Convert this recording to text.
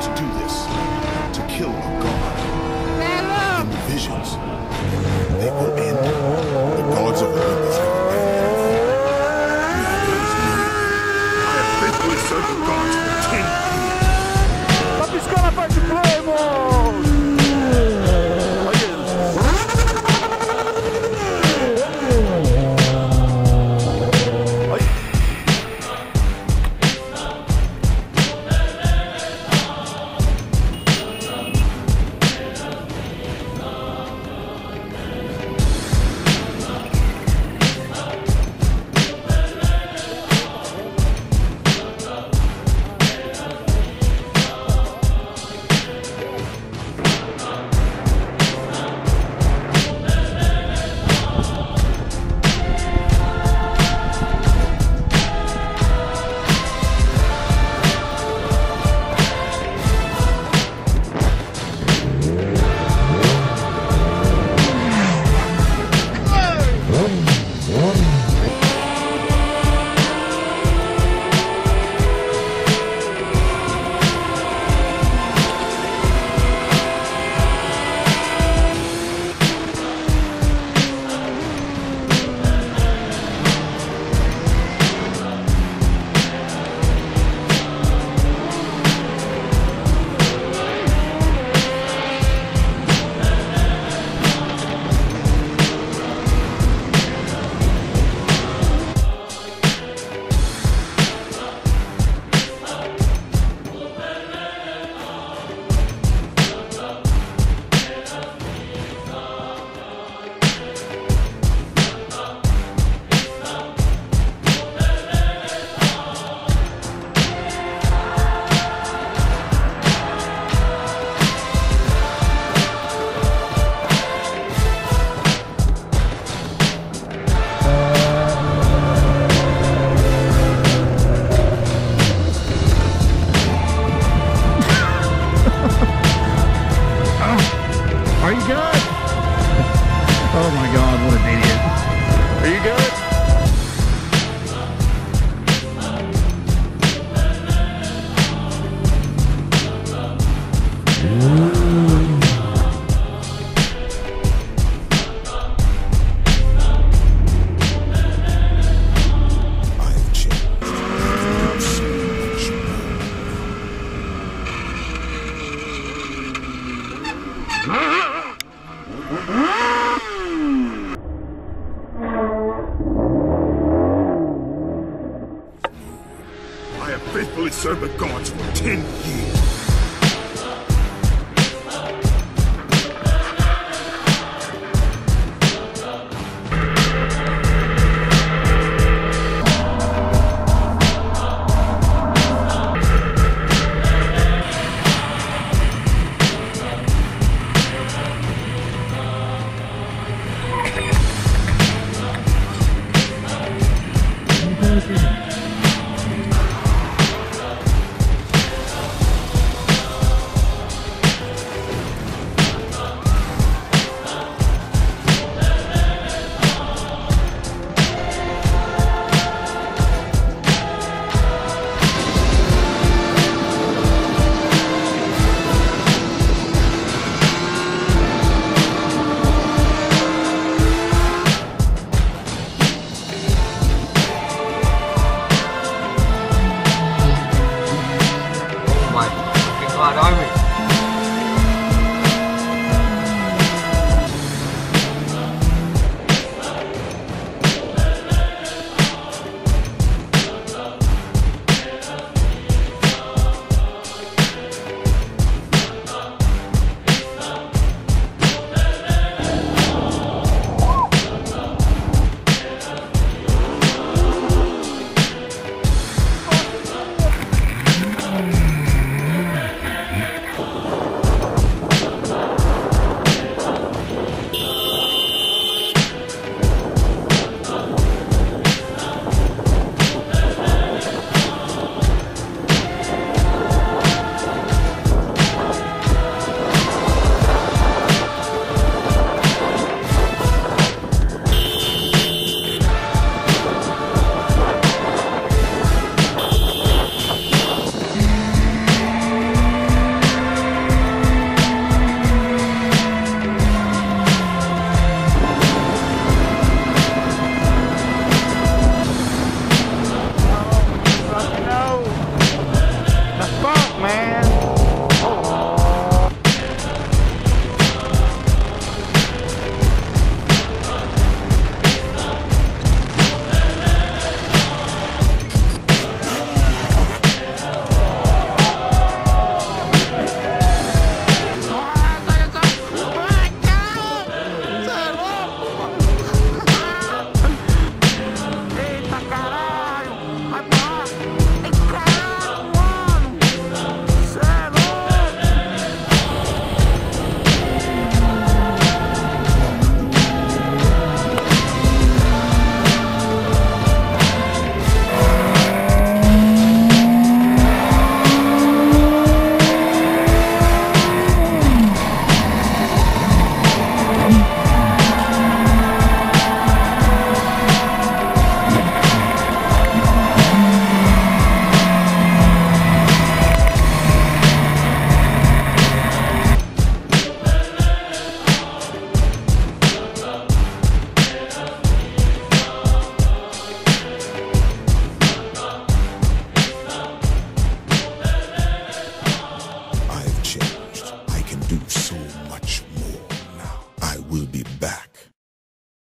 to do this, to kill a god. In the visions, they will end. The gods of Olympus have abandoned. I have faithfully served the gods faithfully served the gods for ten years.